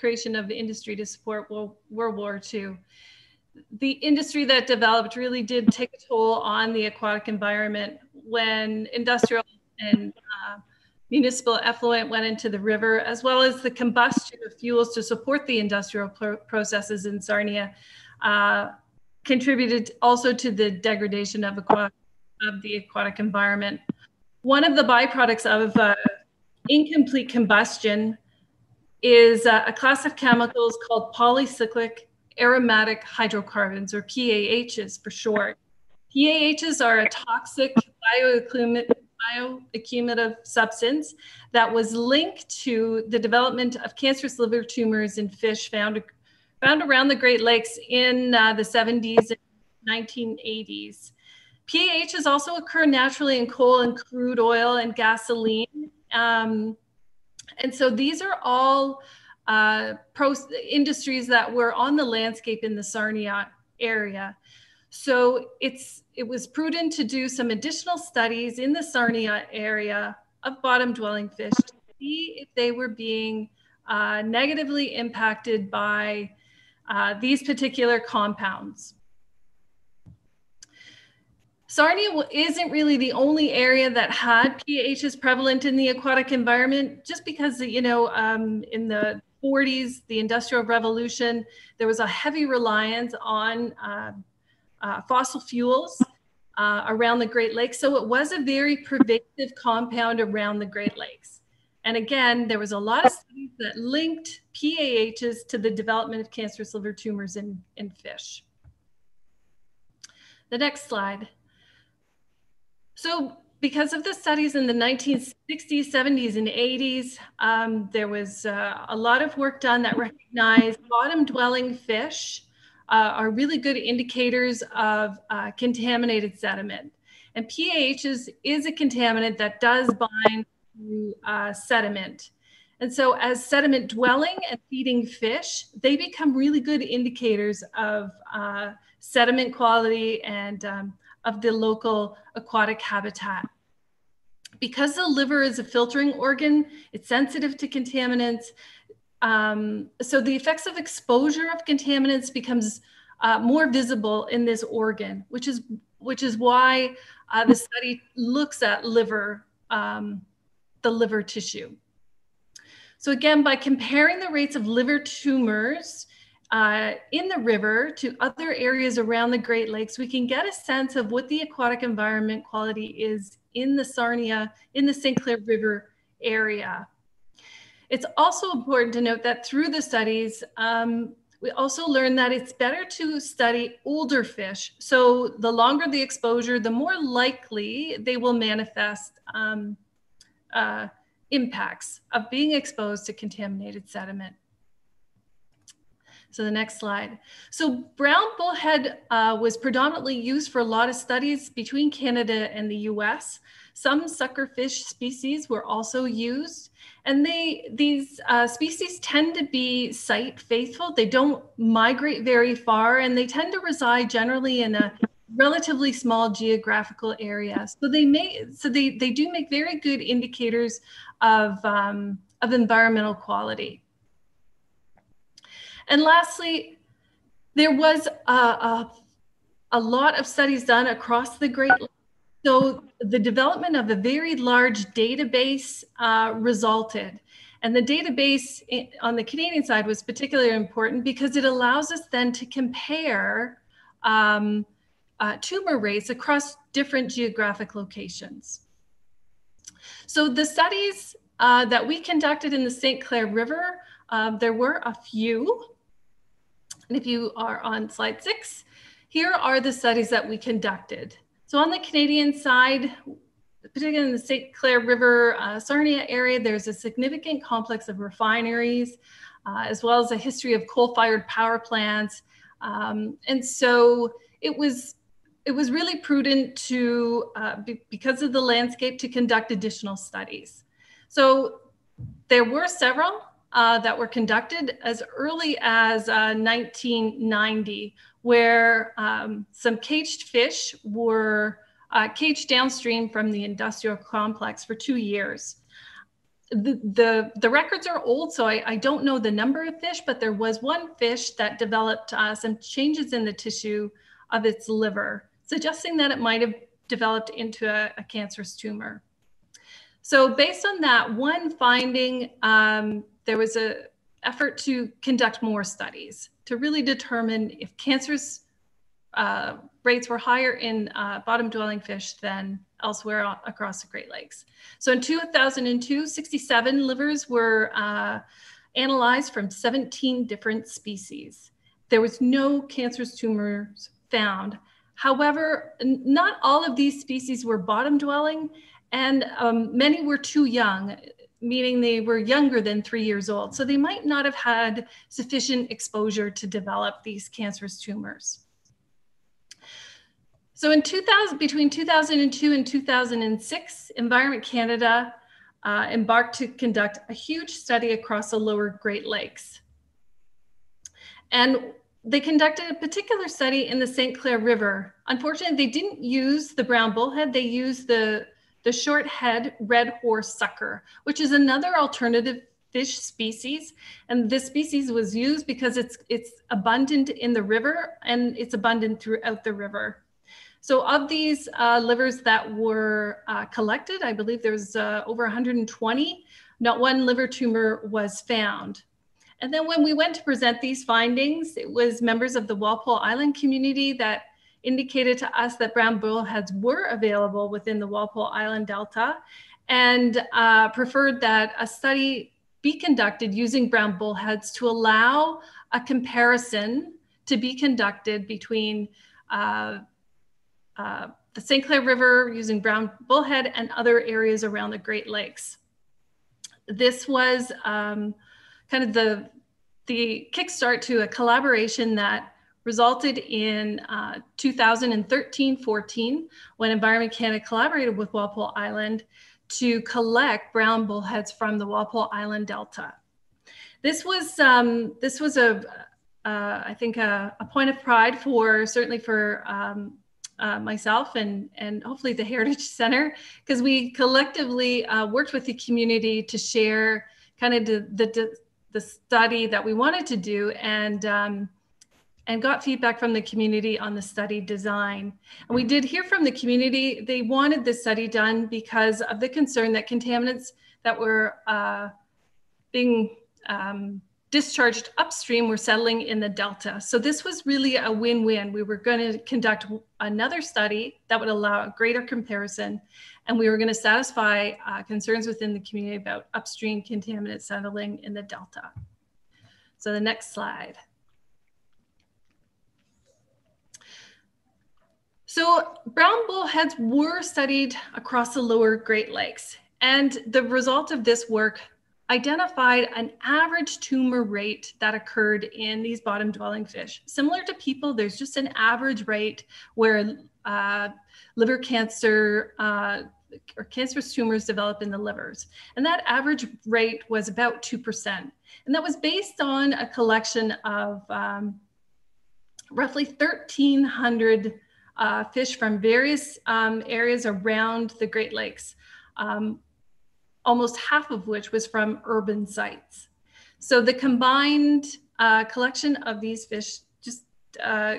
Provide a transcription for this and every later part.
creation of the industry to support World, War II. The industry that developed really did take a toll on the aquatic environment when industrial and uh, municipal effluent went into the river, as well as the combustion of fuels to support the industrial pro processes in Sarnia, uh, contributed also to the degradation of, aquatic, of the aquatic environment. One of the byproducts of uh, incomplete combustion is uh, a class of chemicals called polycyclic aromatic hydrocarbons, or PAHs for short. PAHs are a toxic bioaccumulative substance that was linked to the development of cancerous liver tumors in fish found, found around the Great Lakes in uh, the 70s and 1980s. PAHs also occur naturally in coal and crude oil and gasoline. Um, and so these are all uh, industries that were on the landscape in the Sarnia area. So it's it was prudent to do some additional studies in the Sarnia area of bottom dwelling fish to see if they were being uh, negatively impacted by uh, these particular compounds. Sarnia isn't really the only area that had PAHs prevalent in the aquatic environment, just because, you know, um, in the 40s, the Industrial Revolution, there was a heavy reliance on uh, uh, fossil fuels uh, around the Great Lakes. So it was a very pervasive compound around the Great Lakes. And again, there was a lot of studies that linked PAHs to the development of cancerous liver tumors in, in fish. The next slide. So because of the studies in the 1960s, 70s, and 80s, um, there was uh, a lot of work done that recognized bottom dwelling fish uh, are really good indicators of uh, contaminated sediment. And PAHs is a contaminant that does bind to uh, sediment. And so, as sediment dwelling and feeding fish, they become really good indicators of uh, sediment quality and um, of the local aquatic habitat. Because the liver is a filtering organ, it's sensitive to contaminants. Um, so the effects of exposure of contaminants becomes uh, more visible in this organ, which is which is why uh, the study looks at liver, um, the liver tissue. So again, by comparing the rates of liver tumors uh, in the river to other areas around the Great Lakes, we can get a sense of what the aquatic environment quality is in the Sarnia, in the St. Clair River area. It's also important to note that through the studies, um, we also learned that it's better to study older fish. So the longer the exposure, the more likely they will manifest um, uh, impacts of being exposed to contaminated sediment. So the next slide. So brown bullhead uh, was predominantly used for a lot of studies between Canada and the US. Some suckerfish species were also used. And they these uh, species tend to be site faithful. They don't migrate very far and they tend to reside generally in a relatively small geographical area. So they may so they, they do make very good indicators of, um, of environmental quality. And lastly, there was a, a, a lot of studies done across the Great Lakes. So the development of a very large database uh, resulted. And the database on the Canadian side was particularly important because it allows us then to compare um, uh, tumor rates across different geographic locations. So the studies uh, that we conducted in the St. Clair River, uh, there were a few. And if you are on slide six, here are the studies that we conducted. So on the Canadian side, particularly in the St. Clair River uh, Sarnia area, there's a significant complex of refineries, uh, as well as a history of coal-fired power plants. Um, and so it was it was really prudent to, uh, be, because of the landscape, to conduct additional studies. So there were several uh, that were conducted as early as uh, 1990, where um, some caged fish were uh, caged downstream from the industrial complex for two years. the, the, the records are old, so I, I don't know the number of fish, but there was one fish that developed uh, some changes in the tissue of its liver, suggesting that it might have developed into a, a cancerous tumor. So based on that one finding, um, there was a effort to conduct more studies to really determine if cancerous uh, rates were higher in uh, bottom dwelling fish than elsewhere across the Great Lakes. So in 2002, 67 livers were uh, analyzed from 17 different species. There was no cancerous tumors found. However, not all of these species were bottom dwelling and um, many were too young, meaning they were younger than three years old. So they might not have had sufficient exposure to develop these cancerous tumors. So in 2000, between 2002 and 2006, Environment Canada uh, embarked to conduct a huge study across the lower Great Lakes. And they conducted a particular study in the St. Clair River. Unfortunately, they didn't use the brown bullhead, they used the, the short head red horse sucker, which is another alternative fish species. And this species was used because it's, it's abundant in the river and it's abundant throughout the river. So of these uh, livers that were uh, collected, I believe there was uh, over 120, not one liver tumor was found. And then when we went to present these findings, it was members of the Walpole Island community that indicated to us that brown bullheads were available within the Walpole Island Delta and uh, preferred that a study be conducted using brown bullheads to allow a comparison to be conducted between uh, uh, the St. Clair River using brown bullhead and other areas around the Great Lakes. This was um, kind of the, the kickstart to a collaboration that resulted in 2013-14 uh, when Environment Canada collaborated with Walpole Island to collect brown bullheads from the Walpole Island Delta. This was um, this was a uh, I think a, a, point of pride for certainly for um, uh, myself and, and hopefully the Heritage Center, because we collectively uh, worked with the community to share kind of the, the, the study that we wanted to do and, um, and got feedback from the community on the study design. And we did hear from the community, they wanted this study done because of the concern that contaminants that were uh, being um, discharged upstream were settling in the delta. So this was really a win-win. We were going to conduct another study that would allow a greater comparison, and we were going to satisfy uh, concerns within the community about upstream contaminant settling in the delta. So the next slide. So brown bullheads were studied across the lower Great Lakes. And the result of this work identified an average tumor rate that occurred in these bottom dwelling fish. Similar to people, there's just an average rate where uh, liver cancer uh, or cancerous tumors develop in the livers. And that average rate was about 2%. And that was based on a collection of um, roughly 1,300 uh, fish from various um, areas around the Great Lakes. Um, almost half of which was from urban sites. So the combined uh, collection of these fish just uh,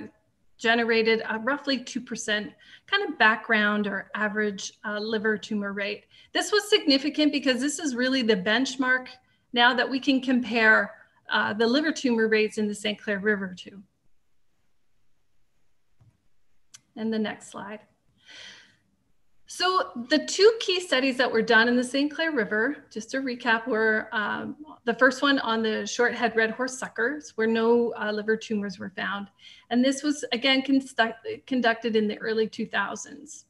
generated a roughly 2% kind of background or average uh, liver tumor rate. This was significant because this is really the benchmark now that we can compare uh, the liver tumor rates in the St. Clair River to. And the next slide. So the two key studies that were done in the St. Clair River, just to recap, were um, the first one on the short head red horse suckers, where no uh, liver tumors were found. And this was, again, conducted in the early 2000s.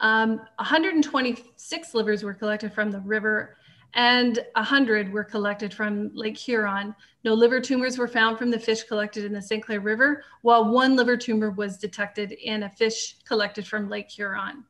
Um, 126 livers were collected from the river and 100 were collected from Lake Huron. No liver tumors were found from the fish collected in the St. Clair River, while one liver tumor was detected in a fish collected from Lake Huron.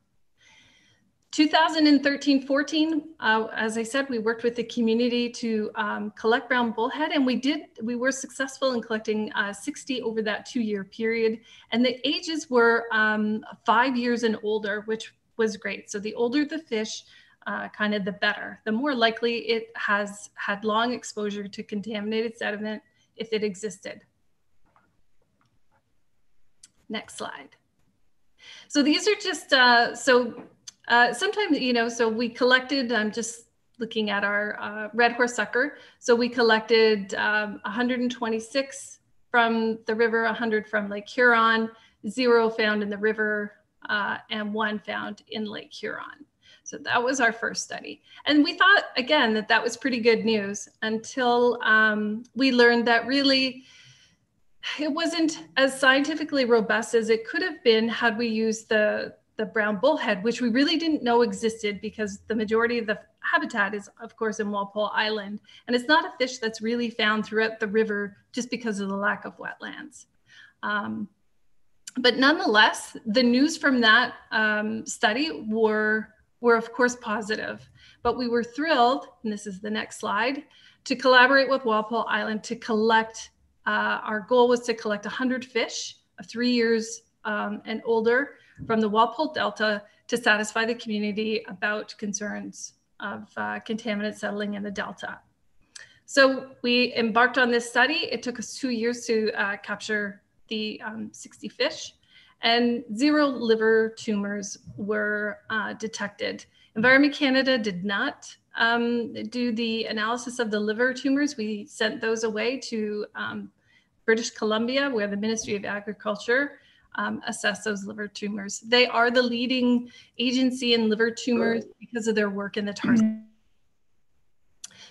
2013-14, uh, as I said, we worked with the community to um, collect brown bullhead, and we did. We were successful in collecting uh, 60 over that two-year period, and the ages were um, five years and older, which was great. So the older the fish, uh, kind of the better. The more likely it has had long exposure to contaminated sediment if it existed. Next slide. So these are just, uh, so uh, sometimes, you know, so we collected, I'm just looking at our uh, red horse sucker. So we collected um, 126 from the river, 100 from Lake Huron, zero found in the river, uh, and one found in Lake Huron. So that was our first study. And we thought, again, that that was pretty good news until um, we learned that really it wasn't as scientifically robust as it could have been had we used the, the brown bullhead, which we really didn't know existed because the majority of the habitat is, of course, in Walpole Island. And it's not a fish that's really found throughout the river just because of the lack of wetlands. Um, but nonetheless, the news from that um, study were were of course positive, but we were thrilled, and this is the next slide, to collaborate with Walpole Island to collect, uh, our goal was to collect 100 fish of three years um, and older from the Walpole Delta to satisfy the community about concerns of uh, contaminants settling in the Delta. So we embarked on this study. It took us two years to uh, capture the um, 60 fish and zero liver tumors were uh, detected. Environment Canada did not um, do the analysis of the liver tumors. We sent those away to um, British Columbia, where the Ministry of Agriculture um, assess those liver tumors. They are the leading agency in liver tumors because of their work in the tar. Mm-hmm.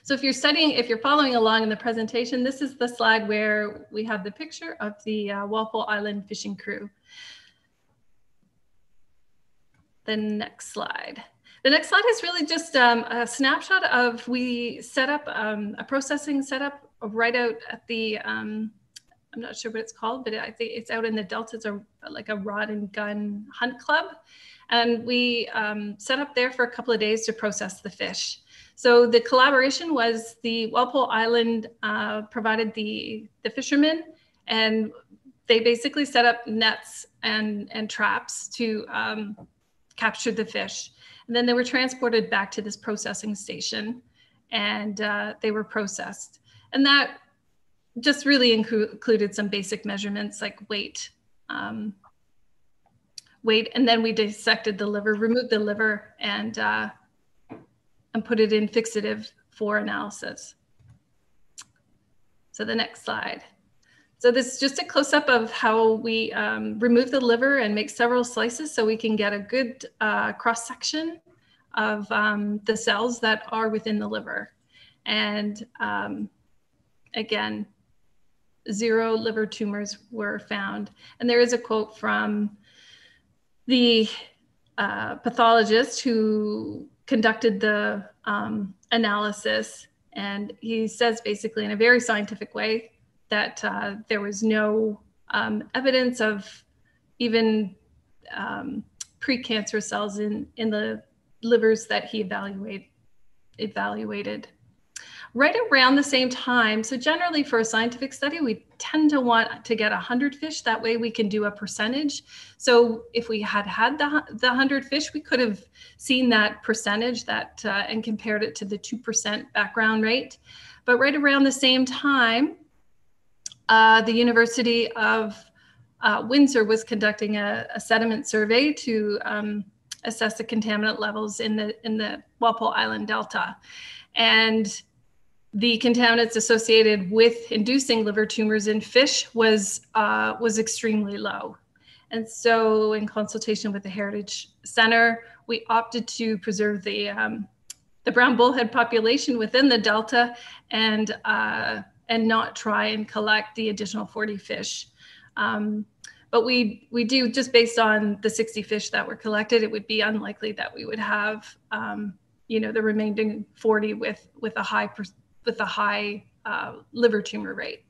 So if you're studying, if you're following along in the presentation, this is the slide where we have the picture of the uh, Walpole Island fishing crew the next slide. The next slide is really just um, a snapshot of we set up um, a processing setup right out at the, um, I'm not sure what it's called, but I think it's out in the Delta. It's a, like a rod and gun hunt club. And we um, set up there for a couple of days to process the fish. So the collaboration was the Walpole Island uh, provided the, the fishermen and they basically set up nets and, and traps to um, captured the fish. And then they were transported back to this processing station and uh, they were processed. And that just really inclu- included some basic measurements like weight, um, weight, and then we dissected the liver, removed the liver, and uh, and put it in fixative for analysis. So the next slide. So this is just a close-up of how we um, remove the liver and make several slices so we can get a good uh, cross-section of um, the cells that are within the liver. And um, again, zero liver tumors were found. And there is a quote from the uh, pathologist who conducted the um, analysis. And he says basically in a very scientific way, that uh, there was no um, evidence of even um, precancerous cells in, in the livers that he evaluate, evaluated. Right around the same time, so generally for a scientific study, we tend to want to get 100 fish. That way we can do a percentage. So if we had had the, the 100 fish, we could have seen that percentage that uh, and compared it to the 2% background rate. But right around the same time, uh, the University of uh, Windsor was conducting a, a sediment survey to um, assess the contaminant levels in the in the Walpole Island Delta, and the contaminants associated with inducing liver tumors in fish was uh, was extremely low. And so, in consultation with the Heritage Center, we opted to preserve the um, the brown bullhead population within the delta and uh, and not try and collect the additional 40 fish. Um, but we we do just based on the 60 fish that were collected, it would be unlikely that we would have um, you know the remaining 40 with with a high with a high uh, liver tumor rate.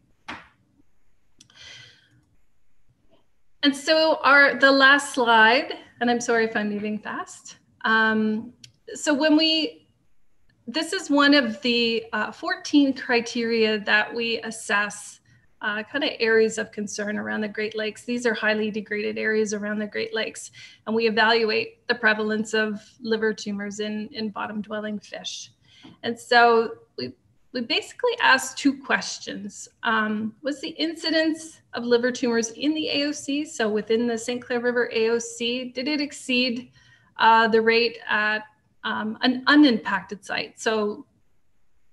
And so our the last slide, and I'm sorry if I'm moving fast. Um, so when we this is one of the uh, 14 criteria that we assess uh, kind of areas of concern around the Great Lakes. These are highly degraded areas around the Great Lakes, and we evaluate the prevalence of liver tumors in, in bottom dwelling fish. And so we, we basically asked two questions. Um, was the incidence of liver tumors in the AOC, so within the St. Clair River AOC, did it exceed uh, the rate at um, an unimpacted site? So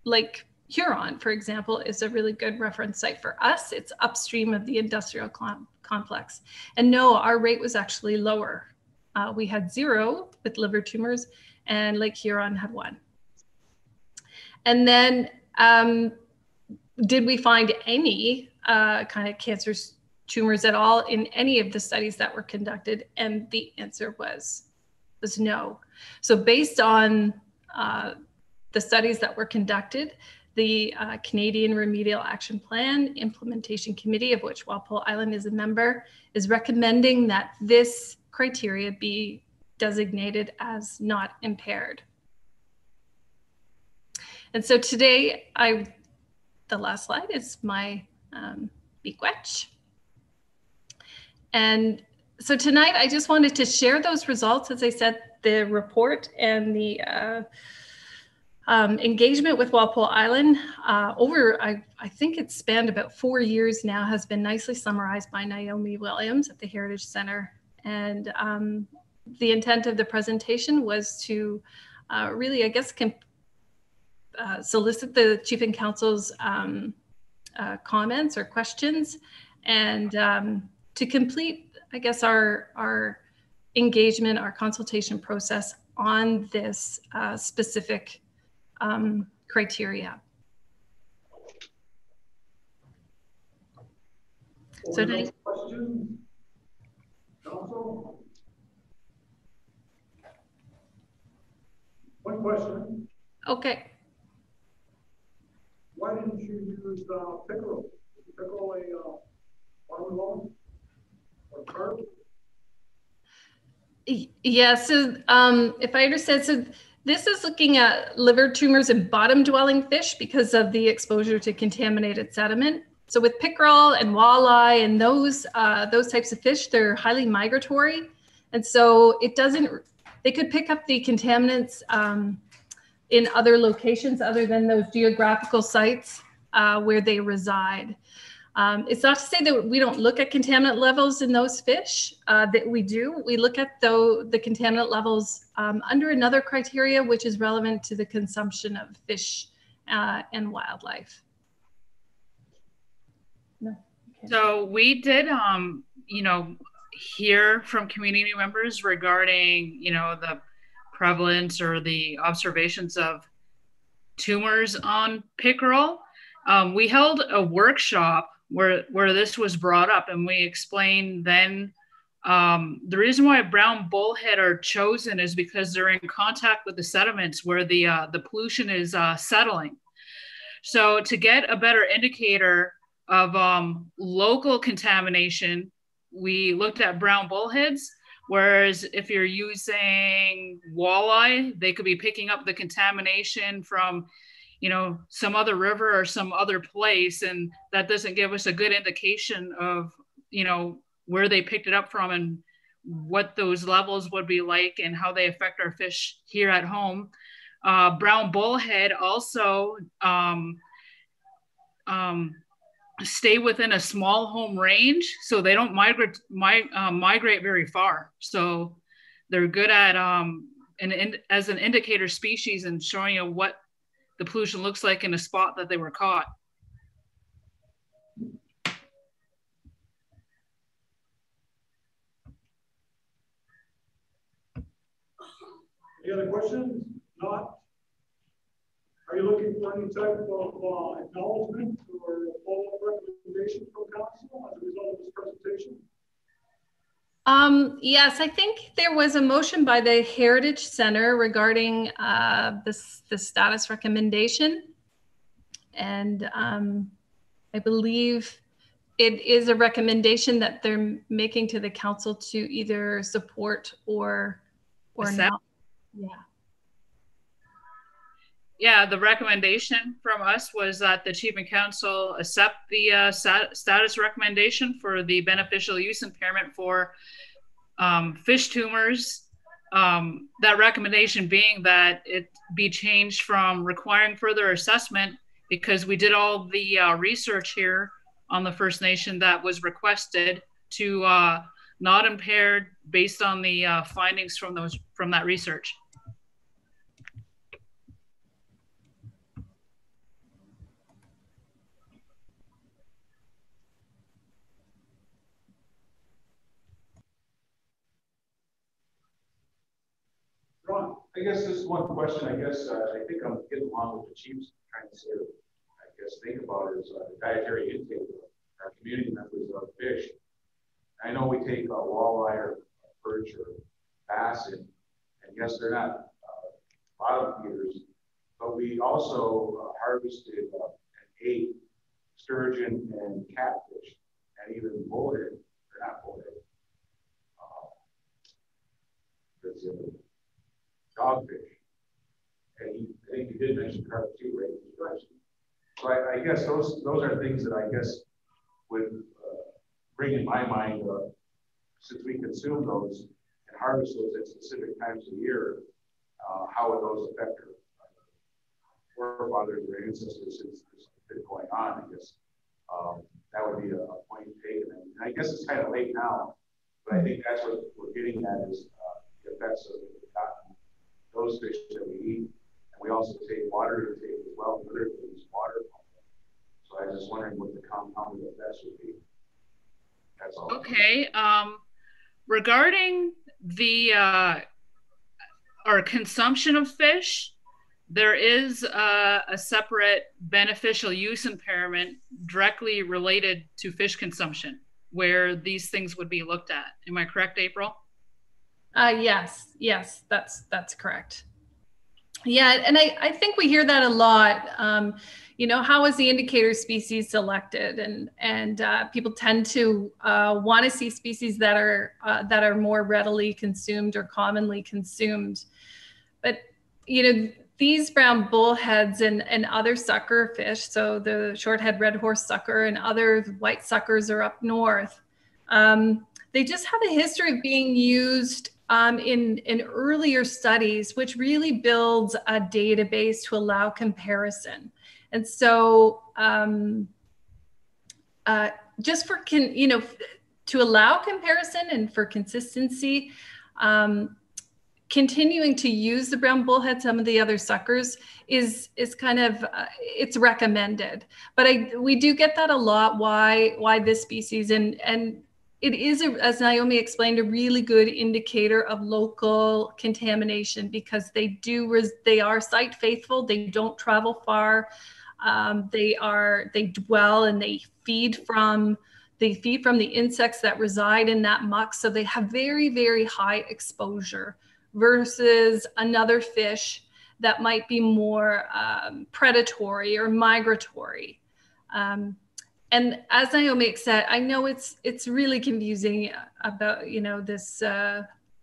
Lake Huron, for example, is a really good reference site for us. It's upstream of the industrial com complex. And no, our rate was actually lower. Uh, we had zero with liver tumors, and Lake Huron had one. And then, um, did we find any uh, kind of cancer tumors at all in any of the studies that were conducted? And the answer was was no. So based on uh, the studies that were conducted, the uh, Canadian Remedial Action Plan Implementation Committee, of which Walpole Island is a member, is recommending that this criteria be designated as not impaired. And so today, I, the last slide is my um, Miigwech. And so tonight, I just wanted to share those results. As I said, the report and the uh, um, engagement with Walpole Island uh, over, I, I, think it's spanned about four years now, has been nicely summarized by Naomi Williams at the Heritage Center. And um, the intent of the presentation was to uh, really, I guess, uh, solicit the Chief and Council's um, uh, comments or questions and um, to complete, I guess, our, our engagement, our consultation process on this uh, specific um, criteria. So any questions? One question. Okay. Why didn't you use uh, pickerel? Pickerel a uh, watermelon carp? Yeah, so um, if I understand, so this is looking at liver tumors in bottom dwelling fish because of the exposure to contaminated sediment. So with pickerel and walleye and those uh, those types of fish, they're highly migratory, and so it doesn't. They could pick up the contaminants um, in other locations other than those geographical sites uh, where they reside. Um, it's not to say that we don't look at contaminant levels in those fish, uh, that we do. We look at though the contaminant levels um, under another criteria, which is relevant to the consumption of fish uh, and wildlife. So we did, um, you know, hear from community members regarding, you know, the prevalence or the observations of tumors on pickerel. Um, we held a workshop where where this was brought up, and we explained then um, the reason why brown bullhead are chosen is because they're in contact with the sediments where the uh, the pollution is uh, settling. So to get a better indicator of um, local contamination, we looked at brown bullheads. Whereas if you're using walleye, they could be picking up the contamination from you know some other river or some other place and that doesn't give us a good indication of you know where they picked it up from and what those levels would be like and how they affect our fish here at home. Uh, brown bullhead also um, um, stay within a small home range so they don't migrate mi- uh, migrate very far. So they're good at um, and as an indicator species and showing you what the pollution looks like in a spot that they were caught. Any other questions? Not? Are you looking for any type of uh, acknowledgement or follow-up recommendation from council as a result of this presentation? Um, yes, I think there was a motion by the Heritage Center regarding uh, this the status recommendation, and um, I believe it is a recommendation that they're making to the council to either support or or not. Yeah. Yeah, the recommendation from us was that the chief and council accept the uh, stat- status recommendation for the beneficial use impairment for um, fish tumors. Um, that recommendation being that it be changed from requiring further assessment because we did all the uh, research here on the First Nation that was requested to uh, not impaired based on the uh, findings from those from that research. Ron, I guess this is one question. I guess uh, I think I'm getting along with the chiefs trying to say. I guess think about is uh, dietary intake of our community members of fish. I know we take a walleye or perch or bass in, and yes, they're not uh, bottom feeders, but we also uh, harvested uh, and ate sturgeon and catfish and even bullhead, or not bullhead. Uh, dogfish. And he, I think you did mention carp too, right? So I, I, guess those those are things that I guess would uh, bring in my mind, uh, since we consume those and harvest those at specific times of the year, uh, how would those affect our forefathers or ancestors since this been going on? I guess um, that would be a, a point taken. And I guess it's kind of late now, but I think that's what we're getting at is uh, the effects of those fish that we eat. And we also take water intake as well, and other things, water. So I was just wondering what the compounded effects would be. That's all. Okay. Um, regarding the uh, our consumption of fish, there is a, a, separate beneficial use impairment directly related to fish consumption where these things would be looked at. Am I correct, April? Uh, yes, yes, that's that's correct. Yeah, and I, I think we hear that a lot. Um, you know, how is the indicator species selected? And and uh, people tend to uh, want to see species that are uh, that are more readily consumed or commonly consumed. But you know, these brown bullheads and, and other sucker fish, so the shorthead red horse sucker and other white suckers are up north. Um, they just have a history of being used um, in, in earlier studies, which really builds a database to allow comparison. And so um, uh, just for, can, you know, to allow comparison and for consistency, um, continuing to use the brown bullhead, some of the other suckers is is kind of uh, it's recommended. But I we do get that a lot. Why why this species and and it is, a, as Naomi explained, a really good indicator of local contamination because they do res, they are site faithful. They don't travel far. Um, they are they dwell and they feed from they feed from the insects that reside in that muck. So they have very very high exposure versus another fish that might be more um, predatory or migratory. Um, and as Naomi said, I know it's it's really confusing about you know this uh,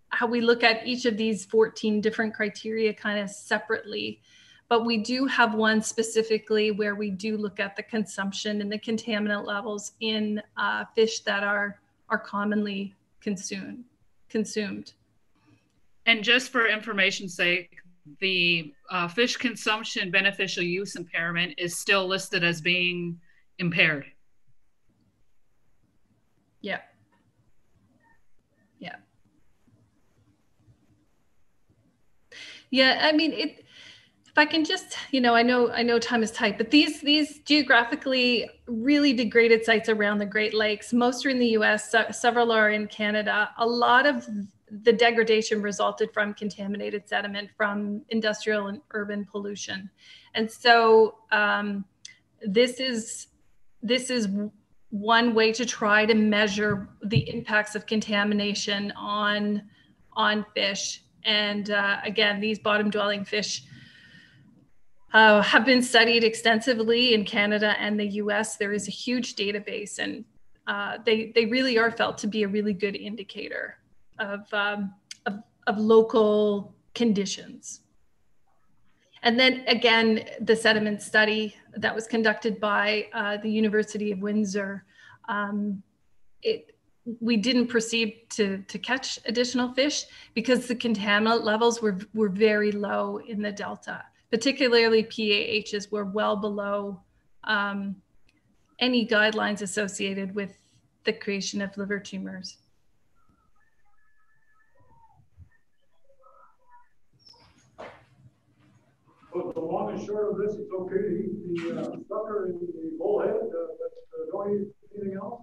how we look at each of these 14 different criteria kind of separately, but we do have one specifically where we do look at the consumption and the contaminant levels in uh, fish that are are commonly consumed consumed. And just for information's sake, the uh, fish consumption beneficial use impairment is still listed as being impaired. Yeah. Yeah. Yeah, I mean it if I can just, you know, I know I know time is tight, but these these geographically really degraded sites around the Great Lakes, most are in the US, several are in Canada. A lot of the degradation resulted from contaminated sediment from industrial and urban pollution. And so um, this is this is one way to try to measure the impacts of contamination on on fish. And uh, again, these bottom dwelling fish uh, have been studied extensively in Canada and the US. There is a huge database, and uh, they, they really are felt to be a really good indicator of, um, of, of local conditions. And then again, the sediment study that was conducted by uh, the University of Windsor, um, it, we didn't proceed to, to catch additional fish because the contaminant levels were, were very low in the delta, particularly PAHs were well below um, any guidelines associated with the creation of liver tumors. Long and short of this, it's okay to eat the uh, sucker and the bullhead, uh, but uh, don't eat anything else?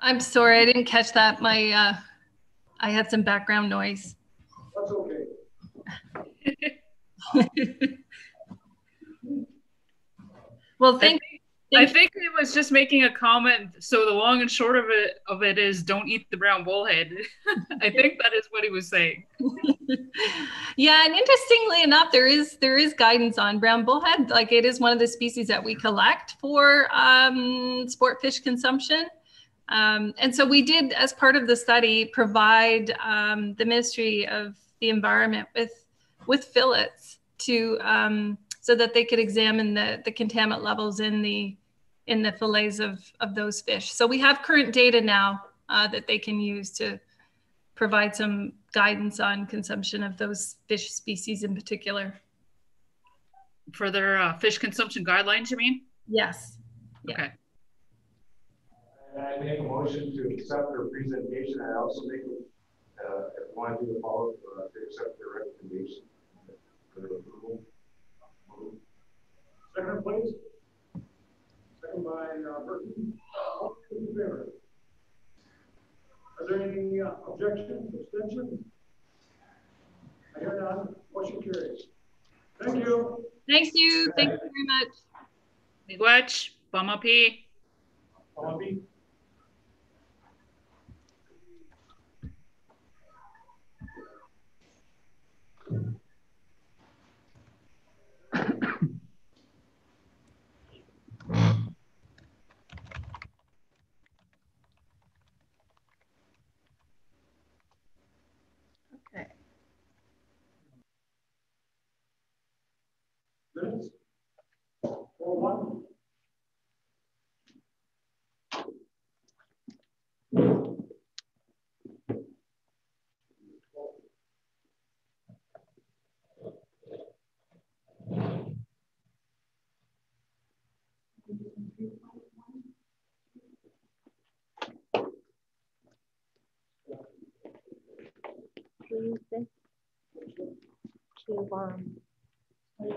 I'm sorry, I didn't catch that. My, uh, I had some background noise. That's okay. Well, thank, I think it was just making a comment. So the long and short of it of it is don't eat the brown bullhead. I think that is what he was saying. yeah, and interestingly enough, there is there is guidance on brown bullhead. Like it is one of the species that we collect for um, sport fish consumption. Um, and so we did, as part of the study, provide um, the Ministry of the Environment with with fillets to um, so that they could examine the, the contaminant levels in the in the fillets of, of those fish. So we have current data now uh, that they can use to provide some guidance on consumption of those fish species in particular. For their uh, fish consumption guidelines, you mean? Yes. Yeah. Okay. And I make a motion to accept their presentation. I also make, uh, if you want to do the follow-up, uh, to accept their recommendation for their approval. Second, please. Second by uh, Burton. All in favor? Are there any uh, objections, abstentions? I hear none. Motion carries. Thank you. Thank you. Thank you very much. Miigwech, Bamapi. Bobby. Okay. students? Or one? Tuesday, Q1.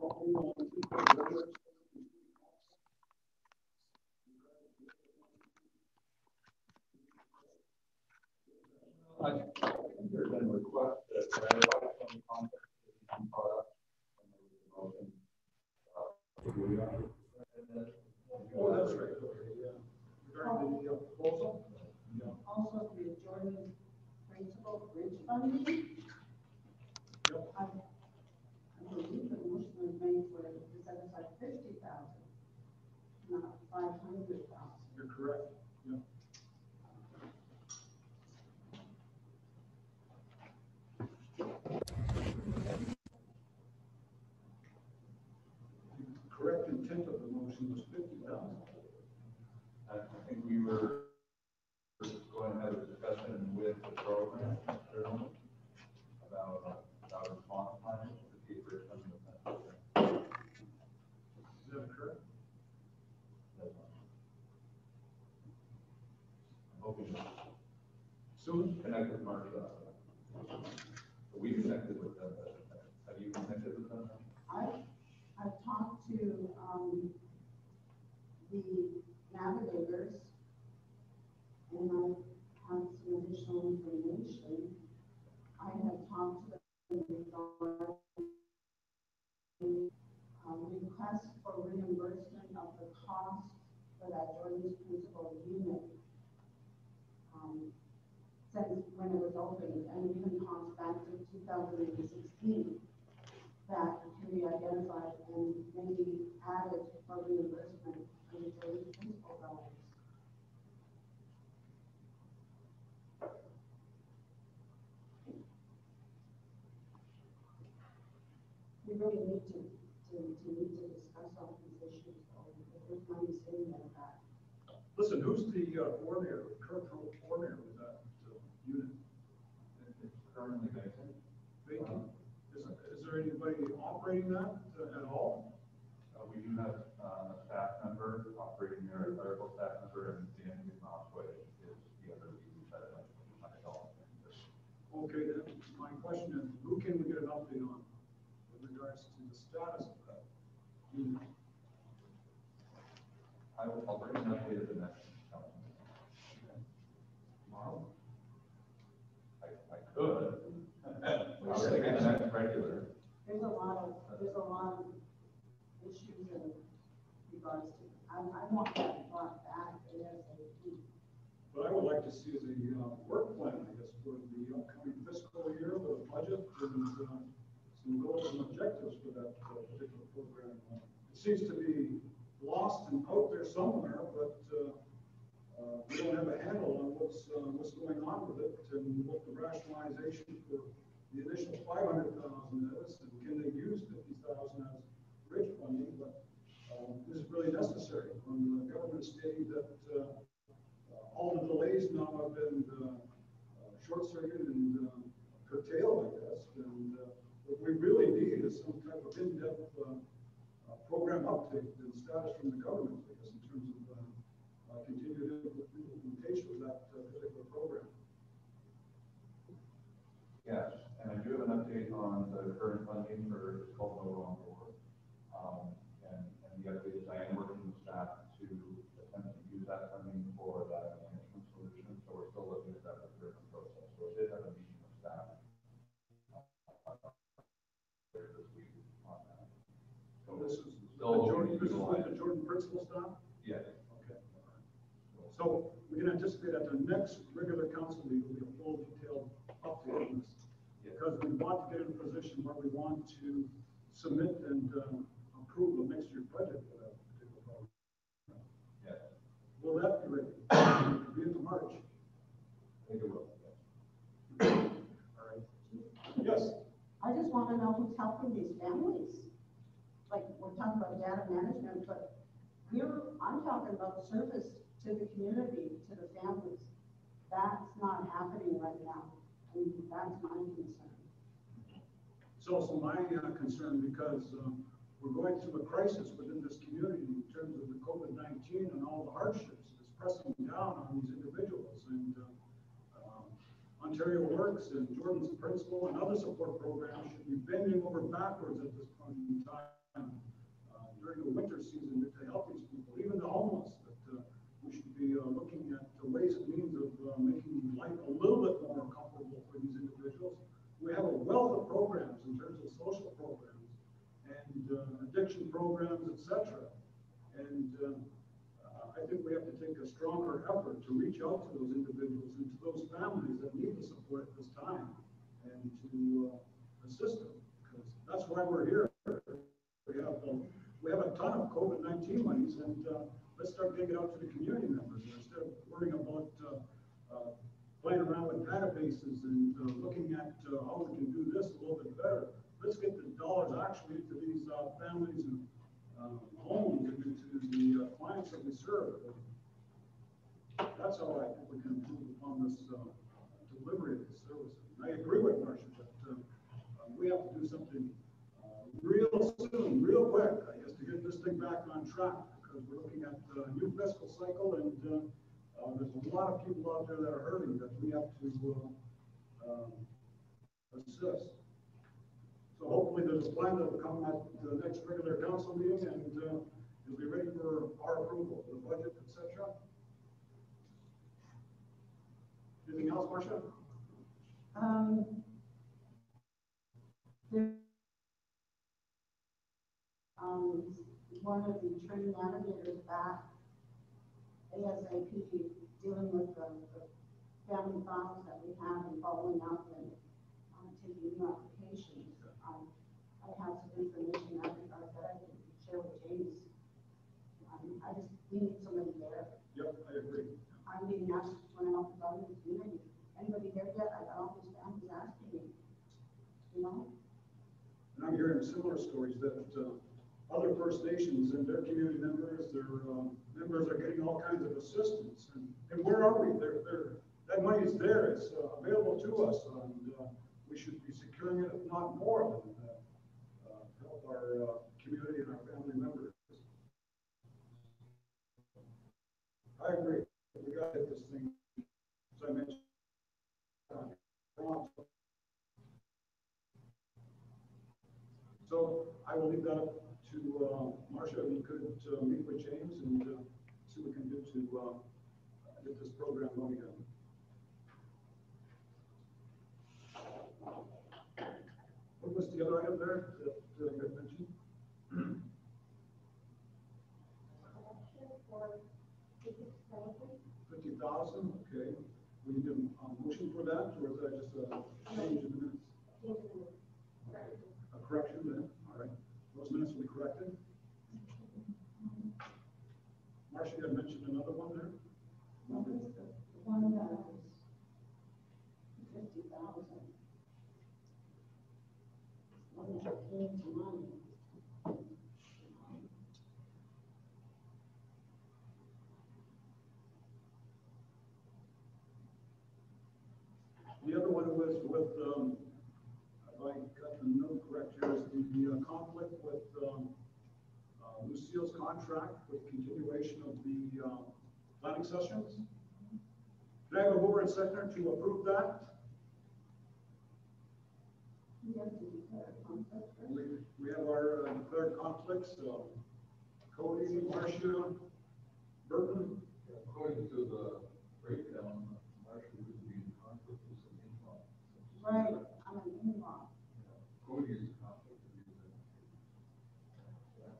思わず行くんだよ。Soon? connect with Marcia. We connected with them, but have you connected with them? I, I've talked to, um, the navigators, and I have some additional information. I have talked to them regarding um, request for reimbursement of the cost for that Jordan's Principle unit. Um, since when it was opened, and even cost back to two thousand and sixteen that can be identified and maybe added for reimbursement under Jordan's principle dollars. We really need to, to, to need to discuss all these issues, though, there's money sitting there that, Listen, who's the uh, coordinator, current coordinator with that uh, unit? Currently vacant. Vacant? Is, is there anybody operating that uh, at all? Uh, we do have, uh, a staff member operating there, a clerical staff member, and Dan Mossway is the other lead that I, myself. Okay, then, my question is, who can we get an update on with regards to the status of that unit? I will, I'll bring an update at the next council meeting. Tomorrow? I, I could. I'll take it the next regular. there's a lot of, there's a lot of issues in regards to, I, I want that brought back ASAP. What I would like to see is a uh, work plan, I guess, for the upcoming fiscal year, with a budget and uh, some goals and objectives for that uh, particular program. It seems to be lost and out there somewhere, but uh, uh, we don't have a handle on what's, what's going on with it and what the rationalization for the initial five hundred thousand is, and can they use fifty thousand as bridge funding, but um, is really necessary? When the government stated that all the delays now have been short-circuited and curtailed, I guess. And what we really need is some type of in-depth uh, uh, program update and status from the government, I guess, in terms of uh, uh, continued implementation of that uh, particular program. Yes, and I do have an update on the current funding for, called Mobile on Board. Um, and, and the update is I am working with staff to attempt to use that funding for that management solution, so we're still looking at that procurement process. So I did have a meeting with staff. uh, There this week on that. So This is, the Jordan, looking this is with the Jordan principle staff? Yes. Okay. So we can anticipate at the next regular council meeting, will be a full detailed update on this. Because we want to get in a position where we want to submit and um, approve a next year budget for that particular program. Yes, Will that be ready? Be in March? I think it will, yes. All right. Yes, I just want to know who's helping these families. Like, we're talking about data management, but we're, I'm talking about service to the community, to the families. That's not happening right now, and that's my concern. it's also my uh, concern because um, we're going through a crisis within this community in terms of the COVID-19 and all the hardships. that's pressing down on these individuals and uh, um, Ontario Works and Jordan's Principle and other support programs should be bending over backwards at this point in time during the winter season to help these people, even the homeless. But uh, we should be uh, looking at ways and means of uh, making life a little bit more comfortable for these individuals. We have a wealth of programs in terms of social programs and uh, addiction programs, et cetera. And uh, I think we have to take a stronger effort to reach out to those individuals and to those families that need the support at this time and to uh, assist them, because that's why we're here. We have, um, we have a ton of COVID-19 monies and uh, let's start giving it out to the community members instead of worrying about uh, uh, playing around with databases and uh, looking at how we can do this a little bit better. Let's get the dollars actually to these families and homes and into the clients that we serve. That's how I think we can improve upon this delivery of the services. And I agree with Marcia that uh, we have to do something real soon, real quick, I guess, to get this thing back on track because we're looking at a new fiscal cycle and uh, Uh, there's a lot of people out there that are hurting that we have to, uh, um, assist. So hopefully there's a plan that will come at the next regular council meeting and, uh, it'll be ready for our approval, the budget, etc. Anything else, Marcia? Um, there, um, one of the train navigators back ASAP dealing with the, the family files that we have and following up and, um, taking new applications. Um, I have some information out there that I can share with James. Um, I just, we need somebody there. Yep, I agree. I'm being asked when I'm out in the community, anybody there yet? I got all these families asking me, you know? And I'm hearing similar stories that, uh, other First Nations and their community members, their, um, members are getting all kinds of assistance. And, and where are we? They're, they're, that money is there, it's uh, available to us, and, uh, we should be securing it, if not more uh, uh, help our, uh, community and our family members. I agree, we gotta hit this thing, as I mentioned. So I will leave that up to, uh, Marcia, you could, uh, meet with James and, uh, see what we can do to, uh, get this program going again. What was the other item there that, uh, you mentioned? Fifty thousand, okay. We need a, motion for that, or is that just a change in the minutes? A correction then. Those minutes will be corrected. Marcia, you had mentioned another one there? What is the, one that was fifty thousand? One that came to mind. The other one was with, um, if I got the note correct here, is the uh, conflict with, um, uh, Lucille's contract with continuation of the, um, planning sessions. Can I have a mover and seconder to approve that? You have to declare conflict first. We, we have our uh, declared conflicts, uh, Cody, Marcia, Burton, According to the breakdown, Marshall would be in conflict with some in-law. Right, I'm an in-law. Cody is in conflict with you.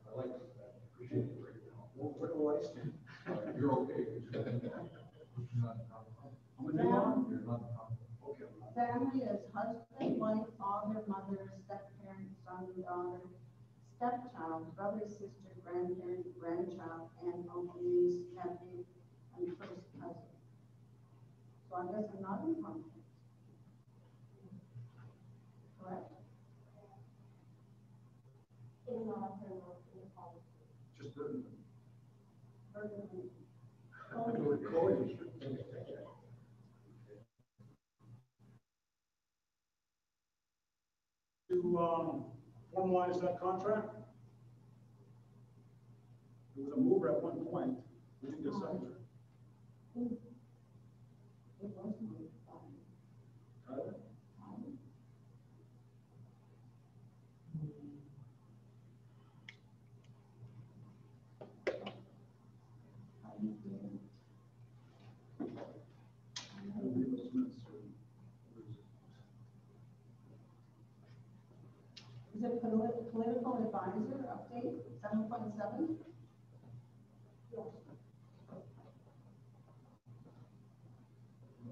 I like that, appreciate the breakdown. what, what do I stand? Uh, You're okay, because you're you're not in conflict. I'm a new You're not in conflict. Okay. Family is husband, wife, father, mother, step-parent, son, daughter, stepchild, brother, sister, grandparent, grandchild, aunt, uncle, niece, nephew, and first cousin. So I guess I'm not in conflict. Correct? Just Burton. Burden. Cody. To, um, formalize that contract? There was a mover at one point, we didn't get second. It was my father. Tyler? I don't believe those minutes are- Is it politi- political advisor update, seven point seven? No,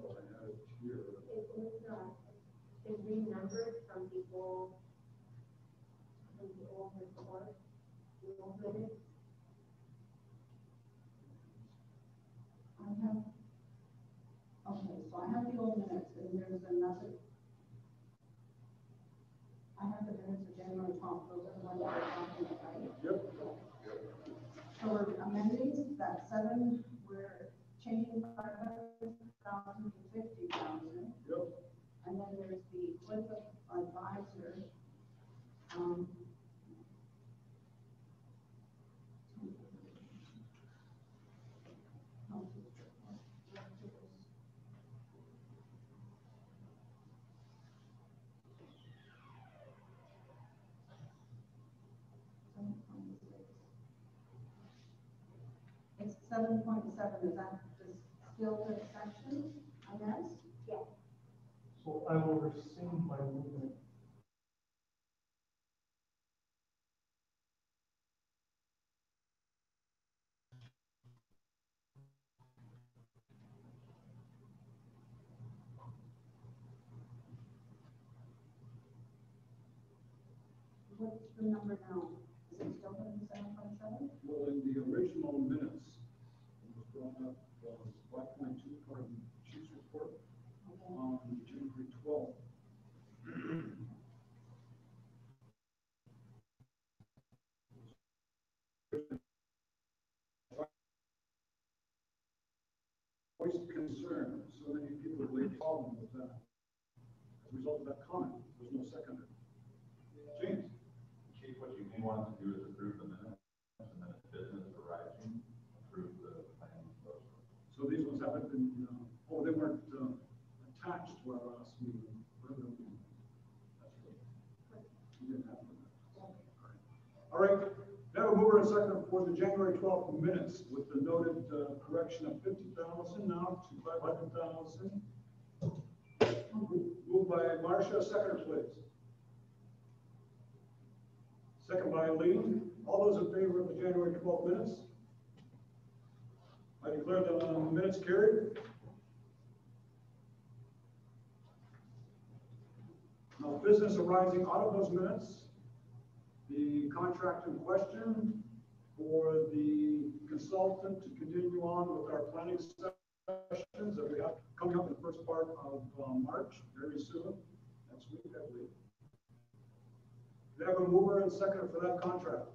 I had it here. It was, uh, it renumbered from the old, from the old report, the old minutes. I have, okay, so I have the old minutes, and there's another. I have the minutes of January twelfth, those are the ones that we're talking about, right? Yep. So we're amending that seven, we're changing five hundred thousand to fifty thousand, Yep. and then there's the cliff advisor, um. Okay, seven point seven, is that the filtered section, I guess? So I will rescind my movement. What's the number now? Is it still in seven point seven? Well, in the original minutes, it was brought up, was five point two part of the chief's report Okay. on January twelfth. Voiced concern, so many people laid problem with that. As a result of that comment, there's no seconder. James? Chief, what you want to do is approve the minutes, and then if business arising, approve the. So these ones haven't been, uh, oh, they weren't, uh, attached to our last meeting. That's right. We didn't have them. All right, now a second for the January twelfth minutes with the noted, uh, correction of fifty thousand now to five hundred thousand. Moved by Marcia, second please. Second by Lee. All those in favor of the January twelfth minutes? I declare the uh, minutes carried. Now, business arising out of those minutes, the contract in question for the consultant to continue on with our planning sessions that we have coming up in the first part of uh, March, very soon, next week, I believe. Do I have a mover and second for that contract?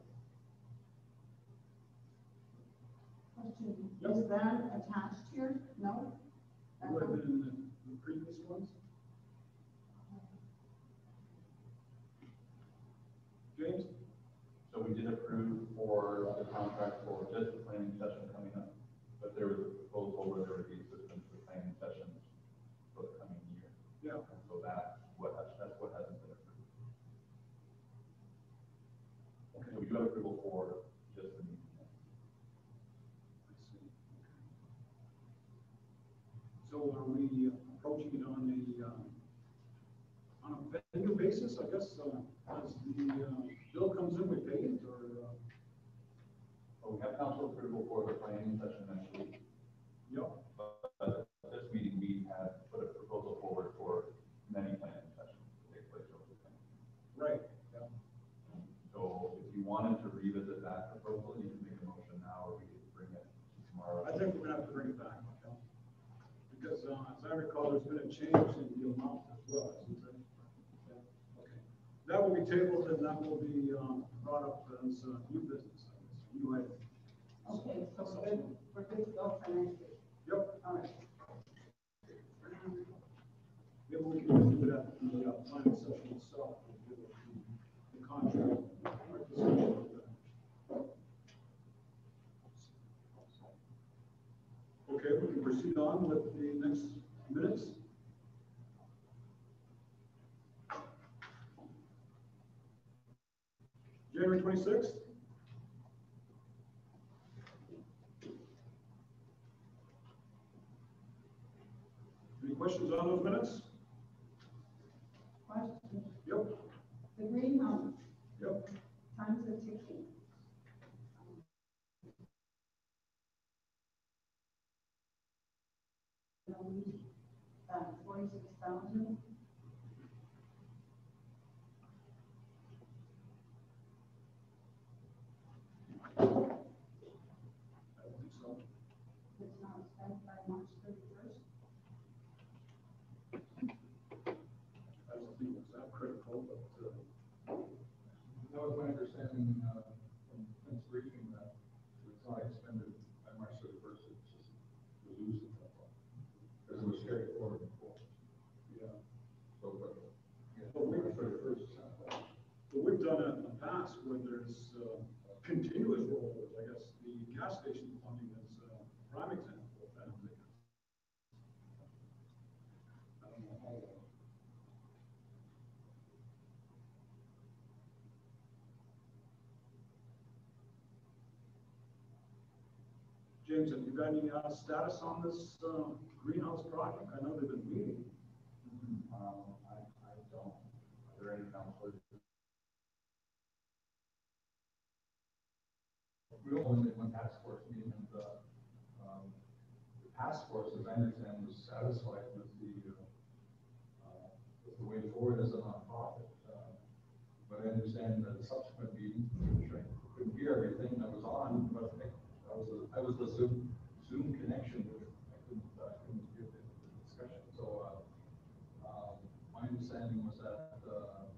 Question, Yep. is that attached here? No? That Would have been in the- the previous ones? James? So we did approve for the contract for just the planning session coming up, but there was a proposal where there would be assistance for planning sessions for the coming year. Yeah. And so that's what, has- that's what hasn't been approved. Okay. So we do have approval for just the meeting. I see. So are we approaching it on a, um, on a venue basis, I guess, uh, as the, uh, bill comes in, we pay it, or, uh, Well, we have council approval for the planning session next week. yep, But at this meeting, we had put a proposal forward for many planning sessions to take place over the time. right, yeah. So if you wanted to revisit that proposal, you can make a motion now, or we could bring it tomorrow. I think we're gonna have to bring it back, yeah. Because, uh, as I recall, there's been a change in the amount as well, isn't there? Yeah, okay. That will be tabled and that will be, um, brought up as, uh, new business, I guess, new item. Okay, so we're good, we're good to go for next week. Yep, All right. maybe we can do that in the, uh, planning session itself, we'll do it the- the contract. our discussion of that. Okay, we can proceed on with minutes. January twenty-sixth? Any questions on those minutes? Question, Yep, the green greenhouse, yep. time's are ticking. Uh, forty-six thousand, I don't think so. it's not spent by March thirty-first. I don't think it's that critical, but, uh, That was my understanding, uh, from Clint's briefing, that it's not expended by March thirty-first, it's just, we lose it that way. Because it was carried forward before, yeah. so, but, yeah, Well, we- March thirty-first, But we've done it in the past where there's, uh, continuous rollovers, I guess, the gas station funding is, uh, prime example of that, I think. I don't know how, uh, James, have you got any, uh, status on this, uh, greenhouse project? I know they've been meeting. Um, I, I don't, are there any counselors? We only one task force meeting and, uh, um, the task force, as I understand, was satisfied with the, uh, with the way forward as a nonprofit. Uh, But I understand that the subsequent meeting, which I couldn't hear everything that was on, but I, I was, a- I was the Zoom, Zoom connection, which I couldn't, I couldn't hear the the discussion, so, uh, um, my understanding was that, uh,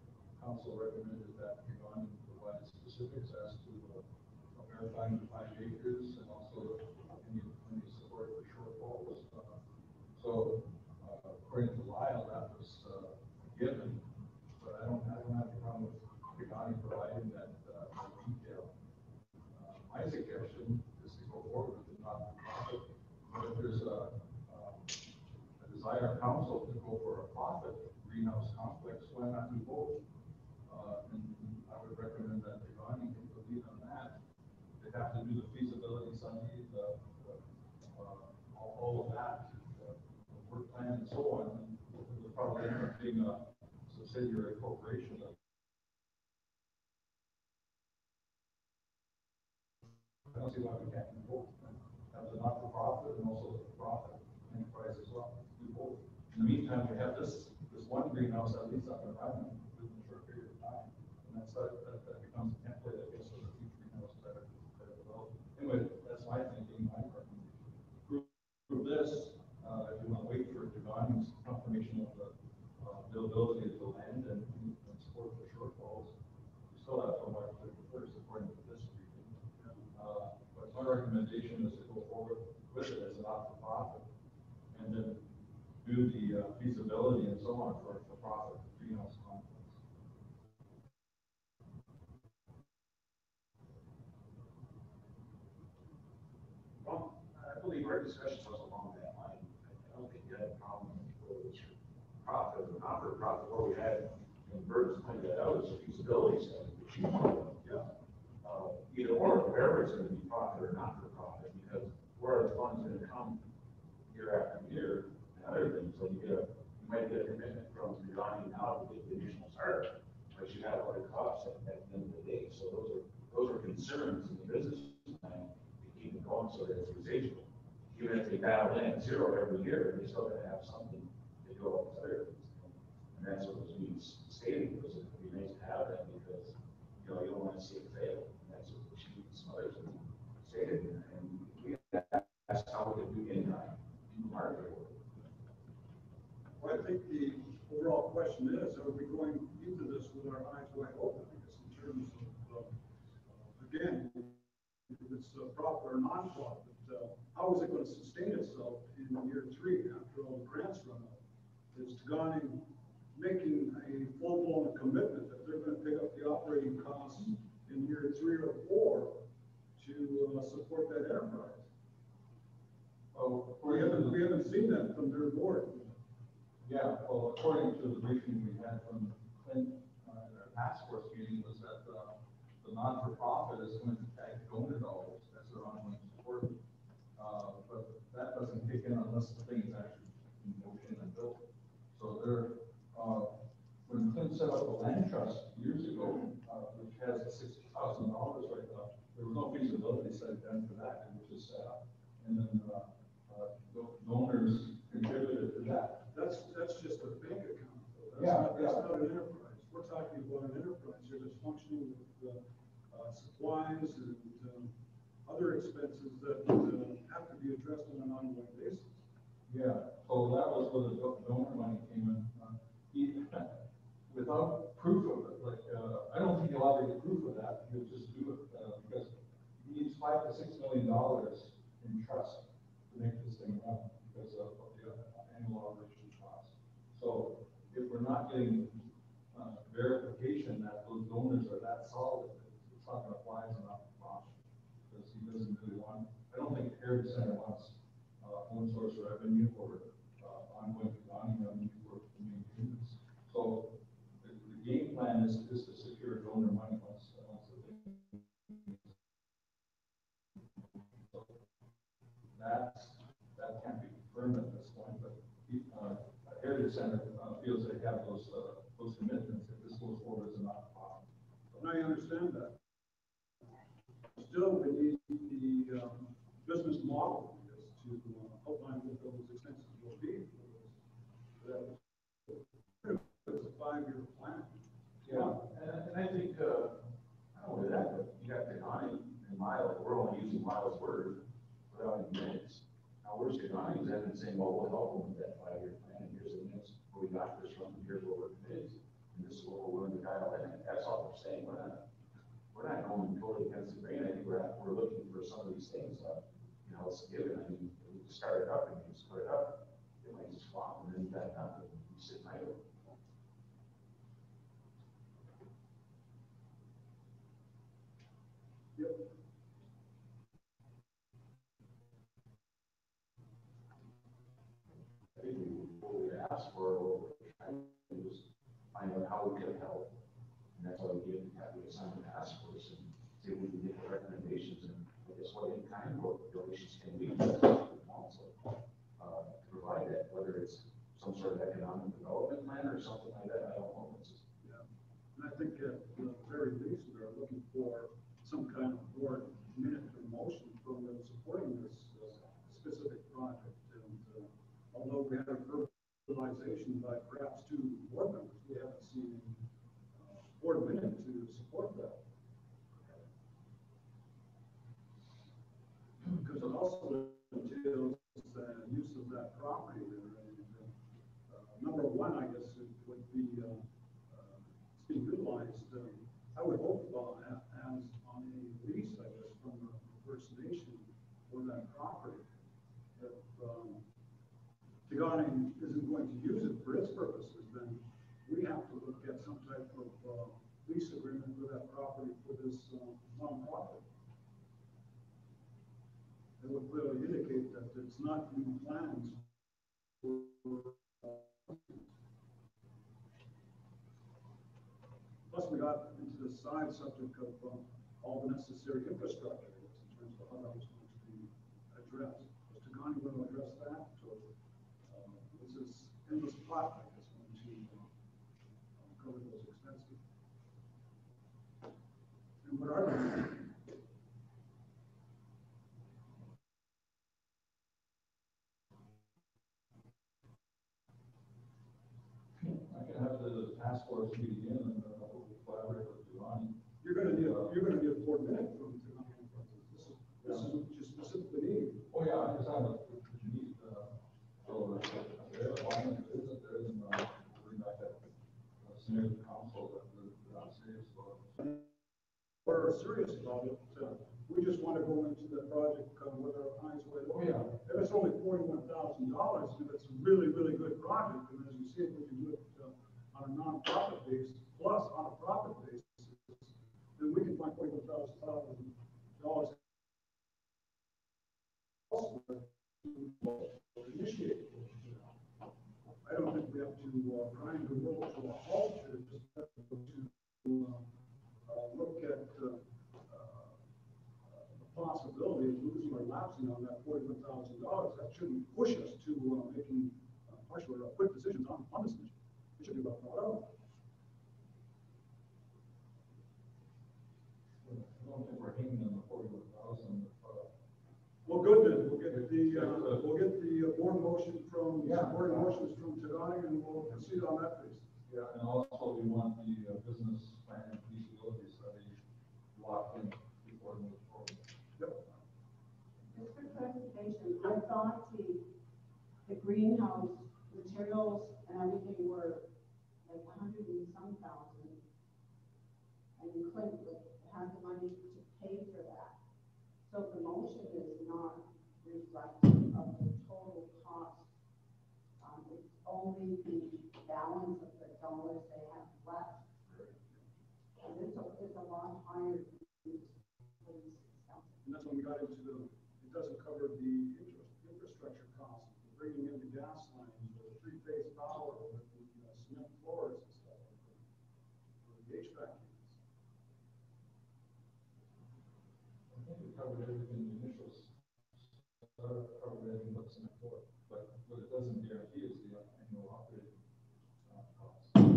council recommended that we go on and provide specifics as to uh, verifying the five acres and also any, any support for shortfalls. Uh, So, uh, according to Lyle, that was, uh, given, but I don't, I don't have a problem with Tagani providing that, uh, that detail. Uh, My suggestion is to go forward with the not-for-profit, but if there's a, um, a council to go for a profit greenhouse complex, why not do both? Uh, and I would recommend that the take the lead on that. They have to do the feasibility study, the, the, uh, all, all of that, the work plan and so on. And it would probably end up being a subsidiary corporation of I don't see why we can't do both. Have the not-for-profit and also the profit enterprise as well, do both. In the meantime, we have this, this one greenhouse at least up and running within a short period of time. And that's, that, that that becomes a template, I guess, for the future greenhouses that are, that are developed. Anyway, that's my thinking, my recommendation. Prove prove this, uh, if you want to wait for Devon's confirmation of the, uh, availability of the land and, and support for shortfalls. We still have till March thirty-first according to this briefing. Uh, But my recommendation is to go forward with it as a not-for-profit, and then do the uh, feasibility and so on for, for profit greenhouse complex. Well, I believe our discussion was along that line. I don't think you had a problem with whether it's profit or not for profit. What we had, and Burton's pointed that out, is a feasibility study, which you, yeah. Uh, either or, wherever it's gonna be profit or not for profit, because where are the funds gonna come year after year, and other things, so you get a, you might get a commitment from Tagani now to get the additional start, but you have what it costs at, at the end of the day, so those are, concerns in the business plan to keep it going so that it's residual. Even if they dial in zero every year, they still gotta have something to go up with other things. And that's what was being stated, was it would be nice to have that because, you know, you don't wanna see it fail. And that's what she, some others stated, and we, that's how we can do in, uh, in market. Well, I think the overall question is, are we going into this with our eyes wide open? Because in terms of, uh, again, if it's uh, profit or non-profit, uh, how is it going to sustain itself in year three after all the grants run out? Is Tagani making a full-blown commitment that they're going to pick up the operating costs in year three or four to uh, support that enterprise? Well, We haven't, we haven't seen that from their board. Yeah, well, according to the briefing we had from Clint, uh, our task force meeting, was non-for-profit is going to tag donor dollars as their ongoing support. Uh, but that doesn't kick in unless the thing is actually in motion and built. So there, uh, when Clint set up the land trust years ago, uh, which has sixty thousand dollars right now, there was no feasibility study done for that, it was just set up. And then, uh, uh, do- donors contributed to that. That's, that's just a bank account. though. That's Yeah, not, that's yeah. not an enterprise. We're talking about an enterprise here that's functioning with, uh, uh, supplies and, um, other expenses that, uh, have to be addressed on an ongoing basis. Yeah, so that was where the do- donor money came in. Uh, He, without proof of it, like, uh, I don't think he'll ever get proof of that, he'll just do it, uh, because he needs five to six million dollars in trust to make this thing run, because of of the annual operation costs. So if we're not getting, uh, verification that those donors are that solid, it's not gonna fly as an option. Because he doesn't really want, I don't think Heritage Center wants uh, own source revenue or, uh, ongoing bonding revenue for the maintenance. So the, the game plan is, is to secure donor money once, once the thing. that's, that can't be confirmed at this point, but, uh, Heritage Center, uh, feels they have those, uh, those commitments, if this goes forward, it's not a problem. I understand that. Still, we need the, um, business model to uh, outline what those expenses will be. It's a five-year plan. Yeah, and, and I think, uh, not only that, but you got Kenani and Miles, we're only using Miles' word without any minutes. Now, where's who's been saying, well, we'll help them with that five-year plan, and here's the minutes, where we got this from, here's what we're. And this is what we're willing to dial in, that's all we're saying, we're not, we're not going totally against the grain, I think we're, we're looking for some of these things, uh, you know, it's given, I mean, we start it up, and you start it up, it might just flop, and then that, not, you sit idle. Find out how we could help. And that's why we gave, have we assigned a task force and if we can get the recommendations and I guess what in kind of donations can we also. Uh, to provide that, whether it's some sort of economic development plan or something like that, I don't know. Just, And I think at the very least, we're looking for some kind of board minute or motion from them supporting this uh, specific project. And uh, although we had a verbalization by perhaps two board members, we haven't seen any board minute to support that. Because it also entails the use of that property there. And, uh, Number one, I guess, it would be, uh, uh, it's being utilized, I would hope, uh, as on a lease, I guess, from the First Nation for that property. If, um, Tagani isn't going to use it for its purposes, then we have to look at some type of, uh, lease agreement with that property for this, uh, nonprofit. It would clearly indicate that it's not new plans for, uh, Plus, we got into the side subject of um, all the necessary infrastructure in terms of how that was going to be addressed. Was Tagani going to address that? So, um, this is endless plot, I guess, going to uh, um, cover those expenses. And what dollars, it's a really, really good project, and as you see, we can do it uh, on a non-profit basis, plus on a profit basis, then we can find forty-one thousand dollars elsewhere to initiate. I don't think we have to uh, grind the world to a halt here, just have to, uh, uh, look at, uh, uh, the possibility of losing or lapsing on that forty-one thousand dollars. That shouldn't push us to, uh, making, uh, partial or quick decisions on, on this issue. It should be about, well, I don't think we're hanging on the forty-one thousand, uh, well, good then. We'll get the, uh, we'll get the uh, board motion from, Yeah. board motions from Tagani and we'll proceed on that basis. yeah, and also we want the, uh, business plan and feasibility study locked in before we move forward. Yep. Just for clarification, I thought the, the greenhouse materials and everything were like a hundred and some thousand. And Clint would have the money to pay for that. So the motion is not reflective of the total cost. Um, it's only the balance of the dollars they have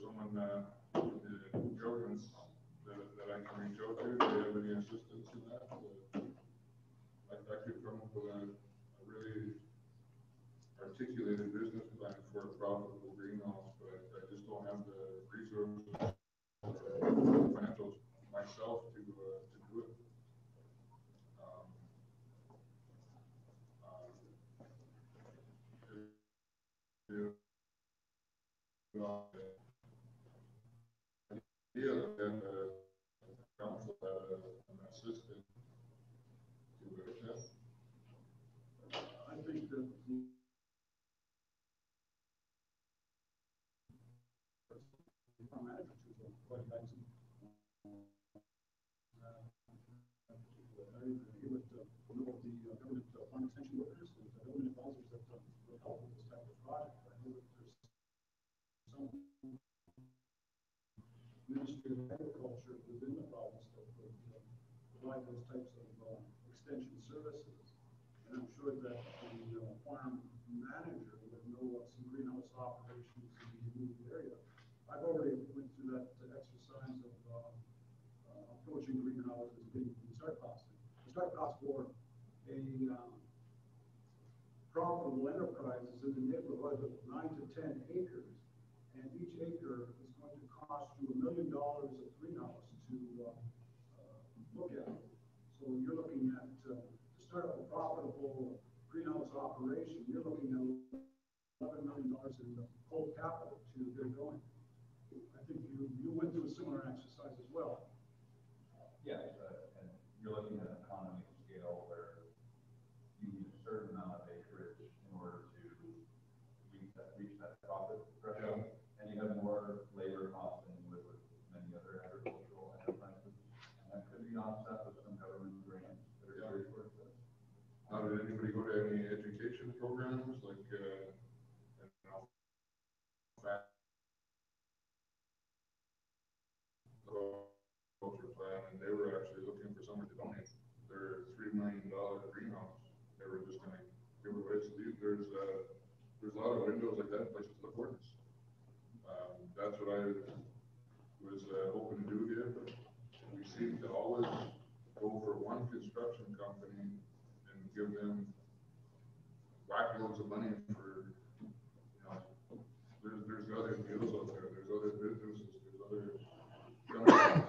Someone, uh, in governance that, that I can reach out to, do you have any assistance in that? Uh, I, I could come up with a, a really articulated business plan for a profitable greenhouse, but I, I just don't have the resources, uh, financials myself to, uh, to do it. Um, um, if- if, uh, idea provide those types of, uh, extension services. And I'm sure that the uh, farm manager would know of some greenhouse operations in the immediate area. I've already went through that exercise of, uh, uh, approaching greenhouses, being, the start cost. For a, um, profitable enterprise is in the neighborhood of nine to ten acres. And each acre is going to cost you a million dollars of greenhouse to, uh, uh, look at. So you're looking at, uh, to start up a profitable greenhouse operation, you're looking at eleven million dollars in the whole capital to get going. I think you, you went through a similar exercise as well. Yeah, uh, and you're looking at economy of scale where you need a certain amount of acreage in order to reach that, reach that profit threshold. And you have more labor costs than you would with many other agricultural enterprises. And that could be offset with some government grants that are geared towards this. Now, did anybody go to any education programs like, uh, I don't know, Culture plan, and they were actually looking for someone to donate their three million dollar greenhouse. They were just gonna give away, so these, there's, uh, there's a lot of windows like that, places look for. Um, that's what I was, uh, hoping to do here, but we seem to always go for one construction company and give them whack loads of money for, you know, there's, there's other deals out there, there's other businesses, there's other companies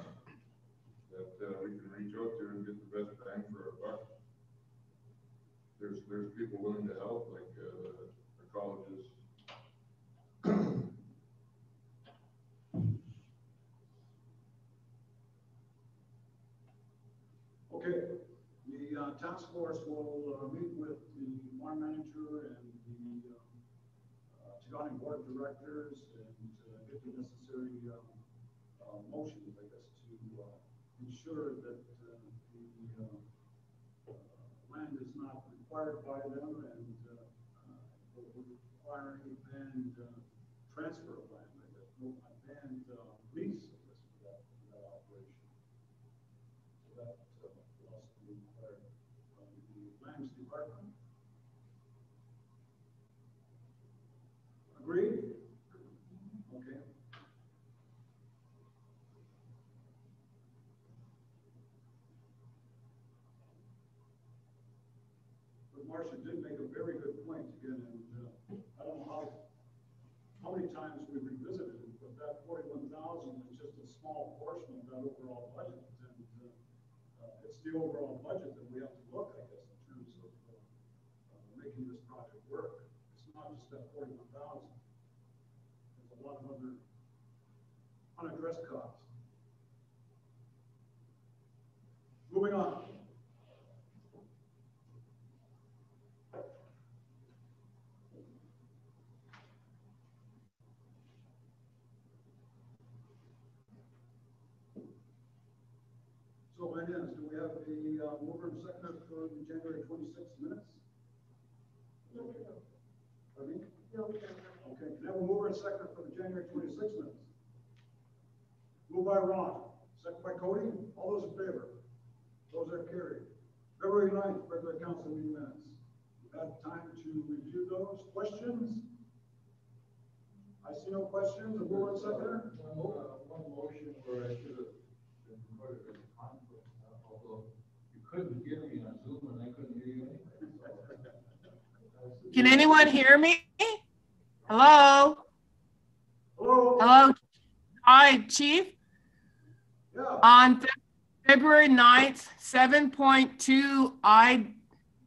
that, uh, we can reach out to and get the best bang for our buck. There's, there's people willing to help, like, uh, the colleges. Okay, the uh, task force will uh, meet with the farm manager and the uh, Board of Directors and uh, get the necessary um, uh, motions, I guess, to uh, ensure that uh, the uh, uh, land is not required by them and a uh, transfer of land, I guess, no, a banned uh, lease, I guess, for that, for that operation. So that uh, will also be required from the lands department. Agreed? Okay. But Marcia did make a very good point again, and uh, I don't know how, how many times we revisited it, but that forty-one thousand is just a small portion of that overall budget. And uh, uh, it's the overall budget that we have to look, I guess, in terms of uh, uh, making this project work. It's not just that forty-one thousand. There's a lot of other unaddressed costs. Moving on. So finance, do we have the uh, mover and seconder for the January twenty-sixth minutes? No, no, Pardon me? no, no. Okay, can I have a mover and seconder for the January twenty-sixth minutes? Moved by Ron, second by Cody, all those in favor? Those are carried. February 9th, regular council meeting minutes. You've had time to review those. Questions? I see no questions. A mover and seconder? One, mo- uh, one motion where I should have been recorded as a conflict, uh, although you couldn't hear me on Zoom and I couldn't hear you anyway. so. Can anyone hear me? Hello? Hello? Hello? Hi, Chief. Yeah, On Fe- February 9th, 7.2, I,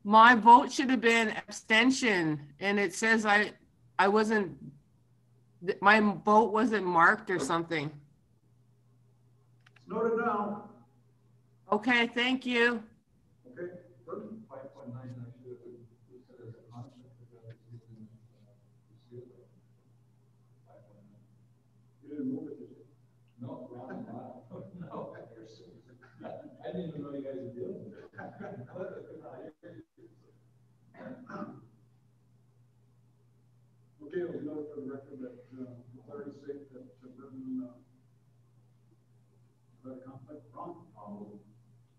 my vote should have been abstention. And it says I, I wasn't, my vote wasn't marked or something. it's noted down. Okay, thank you. Okay, Burton? Five point nine, I should have been listed as a conflict. because I was using, uh, the seal. Five point nine. You didn't move it, did you? No, wrong, wrong. no. I didn't even know you guys were dealing with it. Okay, it'll be noted for the record that, uh, for clarity's sake, that uh, Burton, uh, had a conflict. Ron?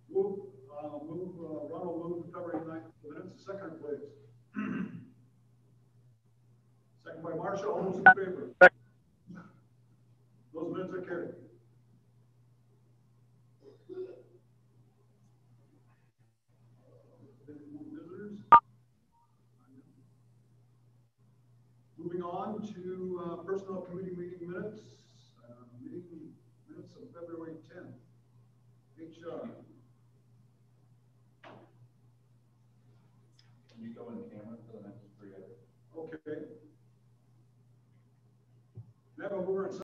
Move, uh, move, uh, Ron will move February 9th minutes. Second, please. Second by Marcia, all those in favor? Those minutes are carried. Moving on to uh, Personnel Committee meeting minutes, uh, meeting minutes of February 10th. HR. Hoover and